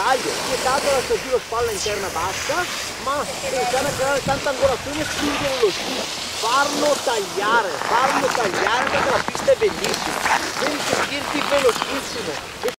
taglio vietato lascia giù la spalla interna bassa ma se a creare tanta angolazione spingono lo sci farlo tagliare farlo tagliare perché la pista è bellissima. Devi sentirti velocissimo.